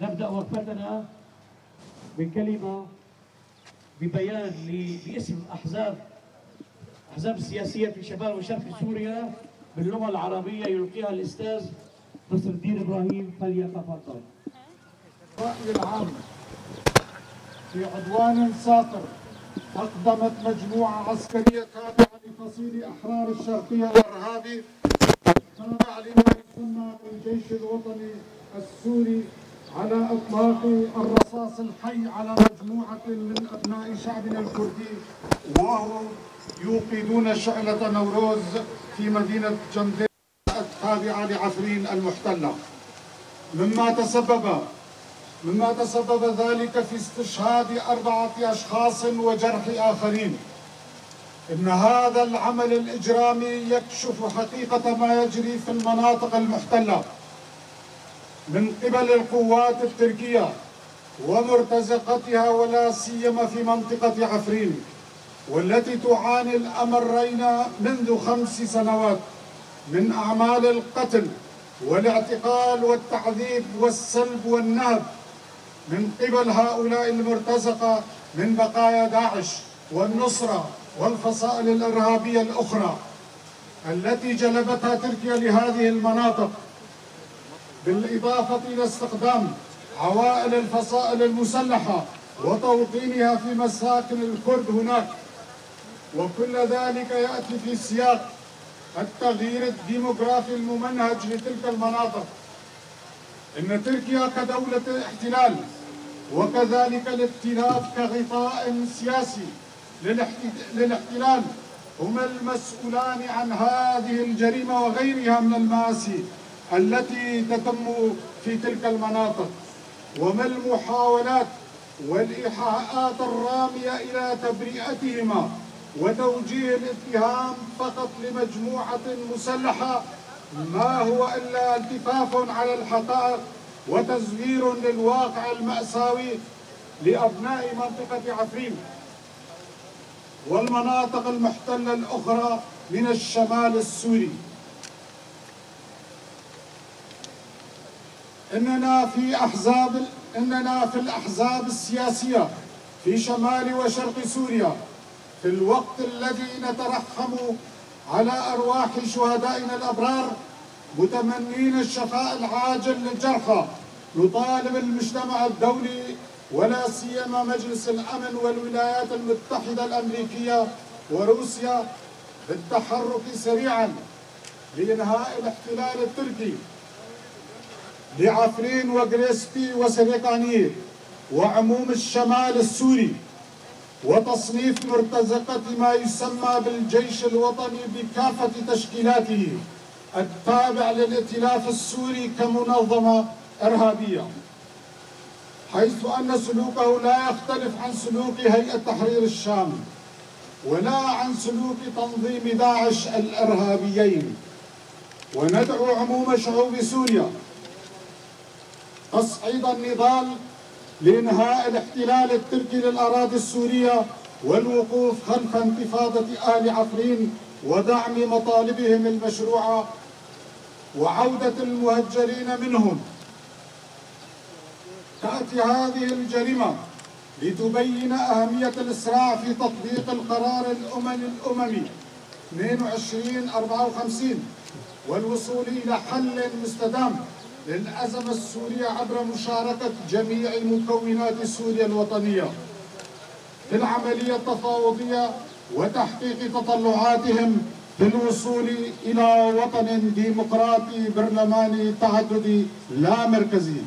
نبدأ وقفتنا بكلمة ببيان باسم أحزاب أحزاب السياسية في شمال وشرق سوريا باللغة العربية يلقيها الأستاذ نصر الدين إبراهيم فليتفضل. الرأي العام في عدوان ساطر أقدمت مجموعة عسكرية تابعة لفصيل أحرار الشرقية الإرهابي تابع لما يسمى بالجيش الوطني السوري على إطلاق الرصاص الحي على مجموعة من أبناء شعبنا الكردي وهم يوقدون شعلة نوروز في مدينة جنديل التابعة لعفرين المحتلة. مما تسبب مما تسبب ذلك في استشهاد أربعة أشخاص وجرح آخرين. إن هذا العمل الإجرامي يكشف حقيقة ما يجري في المناطق المحتلة. من قبل القوات التركية ومرتزقتها ولا سيما في منطقة عفرين والتي تعاني الأمرين منذ خمس سنوات من أعمال القتل والاعتقال والتعذيب والسلب والنهب. من قبل هؤلاء المرتزقة من بقايا داعش والنصرة والفصائل الإرهابية الأخرى التي جلبتها تركيا لهذه المناطق. بالإضافة إلى استخدام عوائل الفصائل المسلحة وتوطينها في مساكن الكرد هناك. وكل ذلك يأتي في سياق التغيير الديموغرافي الممنهج لتلك المناطق. إن تركيا كدولة احتلال وكذلك الائتلاف كغطاء سياسي للاحتلال هما المسؤولان عن هذه الجريمة وغيرها من المآسي. التي تتم في تلك المناطق وما المحاولات والإيحاءات الرامية إلى تبرئتهما وتوجيه الاتهام فقط لمجموعة مسلحة ما هو إلا التفاف على الحقائق وتزوير للواقع المأساوي لأبناء منطقة عفرين والمناطق المحتلة الأخرى من الشمال السوري. إننا في أحزاب إننا في الأحزاب السياسية في شمال وشرق سوريا. في الوقت الذي نترحم على أرواح شهدائنا الأبرار متمنين الشفاء العاجل للجرحى. نطالب المجتمع الدولي ولا سيما مجلس الأمن والولايات المتحدة الأمريكية وروسيا بالتحرك سريعا لإنهاء الاحتلال التركي. لعفرين وغريسبي وسريقانير وعموم الشمال السوري وتصنيف مرتزقة ما يسمى بالجيش الوطني بكافة تشكيلاته التابع للائتلاف السوري كمنظمة إرهابية. حيث أن سلوكه لا يختلف عن سلوك هيئة تحرير الشام ولا عن سلوك تنظيم داعش الإرهابيين. وندعو عموم شعوب سوريا تصعيد النضال لإنهاء الاحتلال التركي للأراضي السورية والوقوف خلف انتفاضة آل عفرين ودعم مطالبهم المشروعة وعودة المهجرين منهم. تأتي هذه الجريمة لتبين أهمية الإسراع في تطبيق القرار الأممي الأممي 2254 والوصول إلى حل مستدام. للأزمة السورية عبر مشاركة جميع مكونات سوريا الوطنية في العملية التفاوضية وتحقيق تطلعاتهم في الوصول إلى وطن ديمقراطي برلماني تعددي لا مركزي.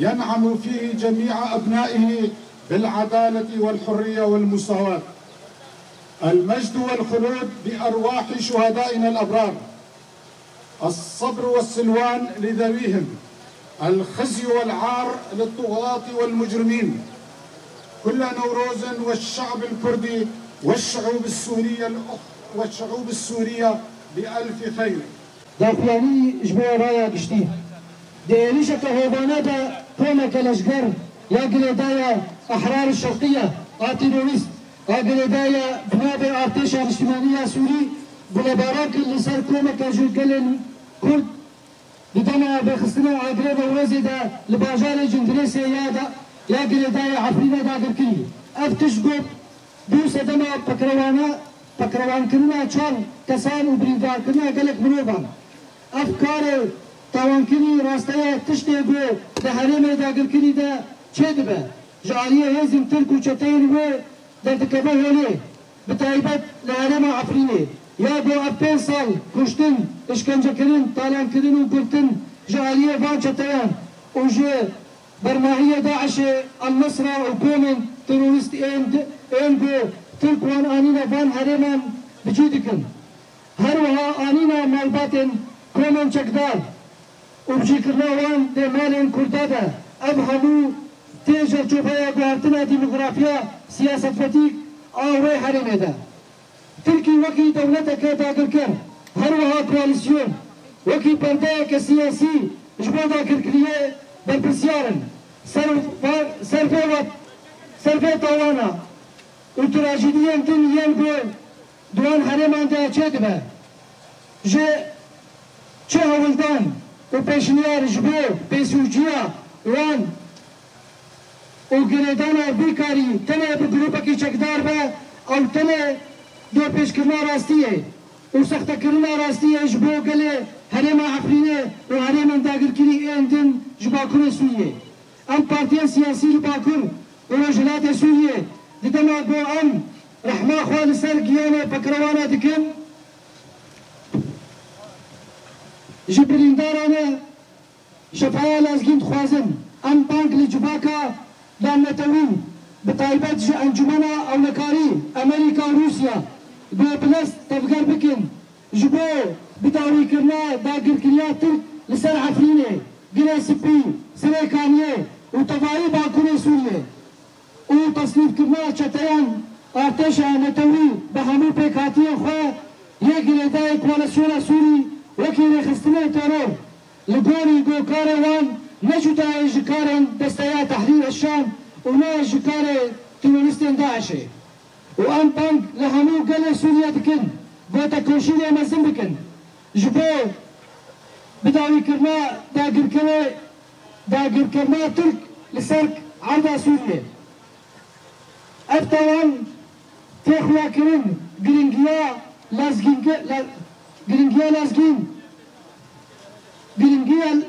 ينعم فيه جميع أبنائه بالعدالة والحرية والمساواة. المجد والخلود بأرواح شهدائنا الأبرار. الصبر والسلوان لذويهم الخزي والعار للطغاة والمجرمين. كل نوروز والشعب الكردي والشعوب السورية والشعوب السورية بألف خير. دافياني جبوا رايا قشتي دياليشة كهوبانا دا كوما كالاشقر يا قلدايا أحرار الشرقية آتيرويست يا قلدايا بنابي لدما بخصنا عقرب وزيدا لباجار جندريسي يادا. يا قلدا يا عفرينا دا قركي أفتش قب دوسة دما بكروانا بكروان كرنا چون. كسان وبريدار كرنا قلق منوبان. أفكار تاوانكري راستايا تشتي قو ده حريم دا قركي دا. چه دبه؟ جعلية هزم تركو چتين و در دكبه هولي بتایبەت لە هەرێما عفرینێ یا بۆ ئە پێ ساڵ کوشتن شکنجەکردن تالانکردن و گرتن ji aliyê van çeteyan û ji bermahiyê Daişê Al-Nusra û komên terorîst ên ên ku Türk wan anîna van herêman bicî dikin. Her wiha anîna malbatên komên çekdar û bicîkirina wan dê malên Kurda de ev hemû tê jerçobeya guhartina dîmografiya siyasetfetîk آوي حرمه ده تركي وكي دولتك داگر كر هر وها كواليسيون وكي بردايك سياسي جبو داگر كريه بالبسيارن سرفي وات سرفي طوانا وتراجيديا دن ينبو دوان حرمان ده چه دبه جه چه هولدان و پیشنیار جبو پیسوجیا وان و گریدانا بیکاری تنه به گروپا کی چکدار به او تنه دو پیشکردنا راستیه. او سخته کردنا راستیه. جبو گله هرم عفرینه و هرم انداگرکری اندن جباکون سویه. ام پارتیا سیاسی لباکون و رجلات سویه. دیدما بو ام. رحمه خوال سر گیانه پکروانه دکن. ji birîndaranê şefaya lezgîn dixwazim em bank li civaka ya netewîn bi taybet ji encumena ewlekarî Amerîka Rûsya ببلس تفكر بكن. جبو بدوري كرنا داقر كريا ترك لسر عفرينه قرى سبي سنة كانية. وتفاعي باكوري سوريا وتصنيف كرنا شتيان ارتش نتوري بهمو بيكاتيا خوا. يقل داي كوالسيون سوري. وكيل خستنا ترور لبوري جو كاروان. نجو داعش كارن دستيا تحرير الشام. ونجو كارن تيرونستين داعشي داعش وان بانك لهمو قال سوريا تكن بوتا كوشيليا مزن بكن جبو بداوي كرنا داقر كرنا داقر كرنا ترك لسرك عرضا سوريا افتوان تخوا كرن جرينجيا لازجين جرينجيا لازجين جرينجيا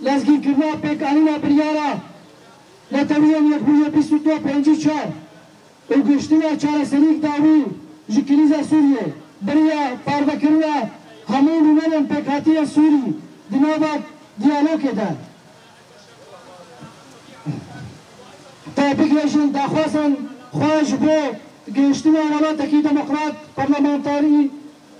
لازگین کرنا پیکانینا بریارا لتویان یک بویا بیست دو پنجی چار öpüştüğe çareselik davi jikilize Suriye beriye parvekirine همون رومن پکاتی سوری دنابا دیالوگ eder. تاپیک وشن دخواستن خواهش بو گشتن علامات تکی دموکرات پارلمانتاری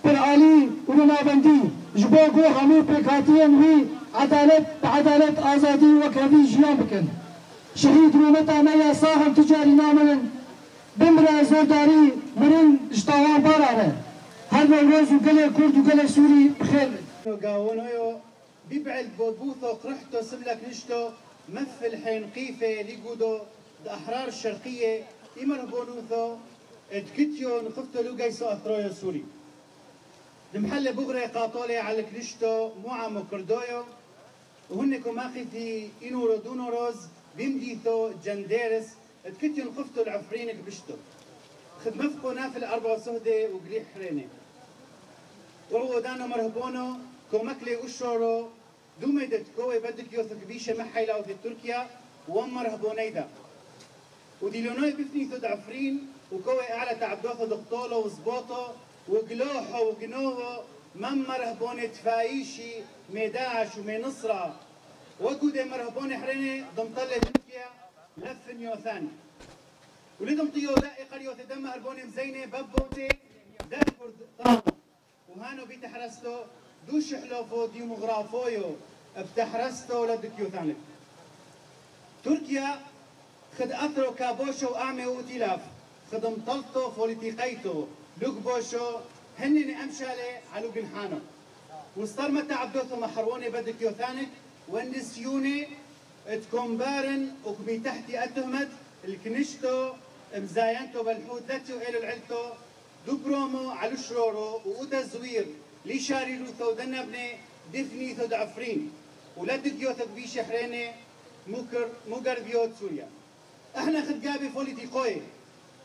پر عالی و نابندی جبو گو همو پکاتی وی عدالت عدالت آزادی و کردی جیان بکن شهید رومتا نیا ساهم تجاری نامنن بمرا زوداري مرن اشتاوان باراره هر روز وقال كرد وقال سوري بخير قاونيو بيبعد بوبوثو قرحتو سملك نشتو مثل حين قيفة ليقودو الأحرار الشرقية إمر بونوثو ادكتيو نخفتو لوغايسو أثرويو سوري المحل بغري قاطولي على كنشتو موعا مكردويو وهن كماخي في إنو ردونو روز بيمديثو جنديرس تكتيو نخفتو العفرينك بشتو. خدمتكو نافل أربع سهدة وقليح حريني. وهو دانا مرهبونو كومكلي وشورو. دومي دتكوي بدك يوثك بيشة محيلا في تركيا ومرهبوني دا. وديلونوي بفني ثد عفرين وكوي أعلى تعبدوثو دقطولو وزبوطو وقلوحو وقنوهو من مرهبوني تفايشي مي داعش ومي نصرة وكو دي مرهبوني حريني ضمطلة تركيا. لفن يوثاني ولدم طيو لاقي قريو دم هربوني مزينة ببوتي. دافور طامو وهانو بيتحرستو دوش حلوفو ديموغرافويو بتحرستو لدكيو ثاني تركيا خد أثرو كابوشو أعمي وتلاف خد مطلطو فوليتيقيتو. بوشو هنني أمشالي على جنحانو وسترمت عبدوثو محروني بدك يوثانك والنسيوني تكومبارن وكبي تحتي أتهمت الكنشتو مزاينتو بالحوت ذاتيو إلو العلتو دو برومو على شرورو وودا زوير لي شاري لوثو دنبني دفني ثود عفرين ولا دقيوت بي شحريني مكر مقر بيوت سوريا إحنا خد جابي فوليتي قوي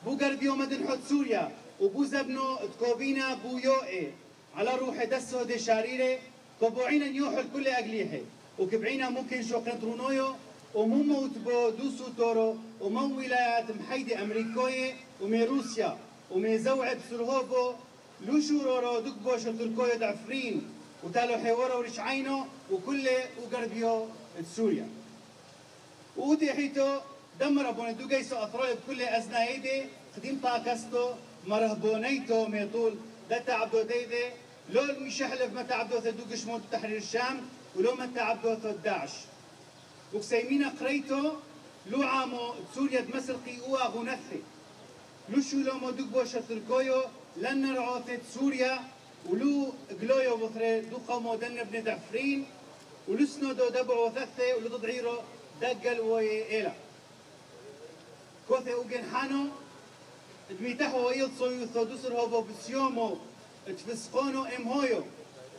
بوغر بيو مدن حد سوريا وبو زبنو تكوبينا بو يوئي على روح دسو دي شاريري كبوعينا نيوحو الكل وكبعينا ممكن شو قنطرونويو ومو موت بو دوسو تورو ومو ولايات محيدة أمريكوية ومي روسيا ومي زوعة سرهوبو لو شورورو دك بوش تركويو دعفرين وتالو حيورو ورشعينو وكل وقربيو سوريا. ودي حيتو دمر ابون دوغيسو اثروي بكل ازنايدي خديم طاكستو مرهبونيتو ميطول دتا عبدو ديدي لو المشحلف متى عبدو دوغش موت تحرير الشام ولو متى عبدو داعش وكسيمينا قريتو لو عامو سوريا دمسرقي اوا غنثي لو شو لو مو دوغ بوشة تركويو لن رعوثت سوريا ولو قلويو بثري دو قومو دن بن دعفرين ولو سنو دو دبعو ثثي ولو تضعيرو دقل وي إيلا. كوثي اوجن حانو دميتحو ويل صويو ثودسر هو بسيومو تفسقونو ام هويو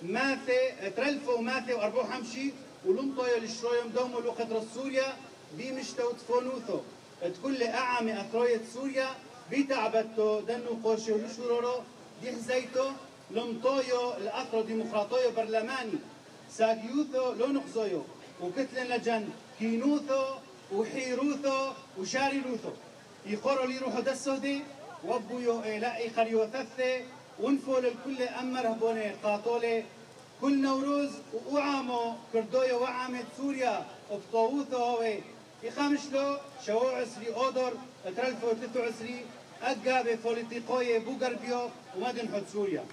ماثي ترلفو ماثي واربو حمشي ولم طويو لشرويوم دومو لوقت سوريا بيمشتو تفونوثو تكل اعمي اثروية سوريا بيتعبتو دنو قوشي ولشورورو دي حزيتو لم طويو الاثرو ديمقراطويو برلماني. ساقيوثو لو نقزويو وكتلن لجن كينوثو وحيروثو وشاريروثو. يقروا لي روحوا دسودي وبيو لا يخريو ثثي ونفول الكل أمر هبوني قاطولي كل نوروز وعامو كردويا وعامت سوريا وبطووثو هوي يخامش له شو عسري اودر ترلفو تلتو عسري اقابي فوليتيقوية بوغربيو ومدن حد سوريا.